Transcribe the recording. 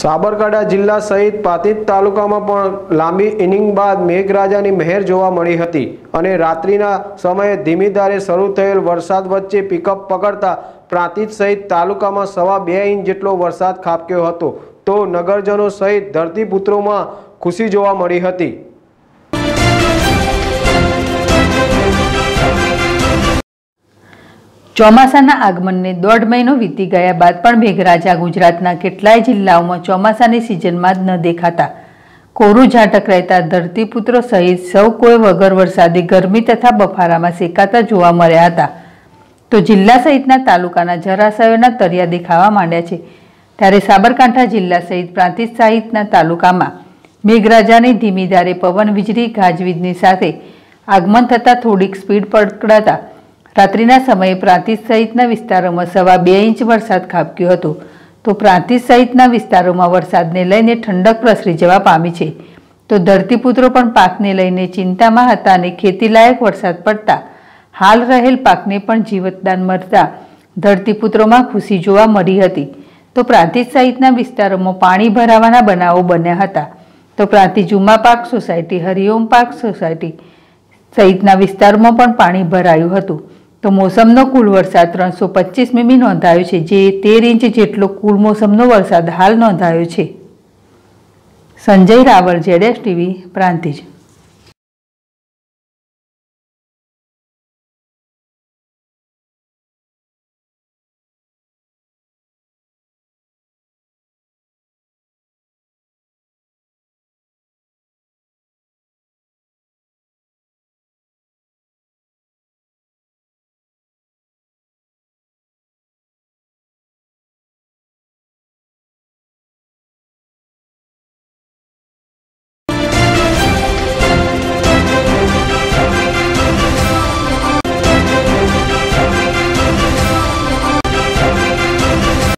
સાબરકાંઠા જિલ્લા સહિત પાતિત તાલુકામાં પણ લાંબી ઇનિંગ બાદ મેઘરાજાની મહેર જોવા મળી હતી અને રાત્રિના સમયે ધીમી ધારે શરૂ થયેલ વરસાદ વચ્ચે પિકઅપ પકડતા પ્રાંતિજ સહિત તાલુકામાં સવા બે ઇંચ જેટલો વરસાદ ખાબક્યો હતો. તો નગરજનો સહિત ધરતીપુત્રોમાં ખુશી જોવા મળી હતી. ચોમાસાના આગમનને દોઢ મહિનો વીતી ગયા બાદ પણ મેઘરાજા ગુજરાતના કેટલાય જિલ્લાઓમાં ચોમાસાની સિઝનમાં જ ન દેખાતા. કોરું ઝાટક રહેતા ધરતીપુત્રો સહિત સૌ કોઈ વગર વરસાદી ગરમી તથા બફારામાં શેકાતા જોવા મળ્યા હતા. તો જિલ્લા સહિતના તાલુકાના જળાશયોના તરિયા દેખાવા માંડ્યા છે. ત્યારે સાબરકાંઠા જિલ્લા સહિત પ્રાંતિજ સહિતના તાલુકામાં મેઘરાજાની ધીમી ધારે પવન, વીજળી, ગાજવીજની સાથે આગમન થતાં થોડીક સ્પીડ પકડાતા રાત્રિના સમયે પ્રાંતિજ સહિતના વિસ્તારોમાં સવા બે ઇંચ વરસાદ ખાબક્યો હતો. તો પ્રાંતિજ સહિતના વિસ્તારોમાં વરસાદને લઈને ઠંડક પ્રસરી જવા પામી છે. તો ધરતીપુત્રો પણ પાકને લઈને ચિંતામાં હતા અને ખેતીલાયક વરસાદ પડતા હાલ રહેલ પાકને પણ જીવતદાન મળતા ધરતીપુત્રોમાં ખુશી જોવા મળી હતી. તો પ્રાંતિજ સહિતના વિસ્તારોમાં પાણી ભરાવાના બનાવો બન્યા હતા. તો પ્રાંતિજ ઉમા પાક સોસાયટી, હરિઓમ પાક સોસાયટી સહિતના વિસ્તારોમાં પણ પાણી ભરાયું હતું. તો મોસમનો કુલ વરસાદ ત્રણસો પચીસ મીમી નોંધાયો છે, જે તેર ઇંચ જેટલો કુલ મોસમનો વરસાદ હાલ નોંધાયો છે. સંજય રાવળ જેડેશ ટીવી, પ્રાંતિજ.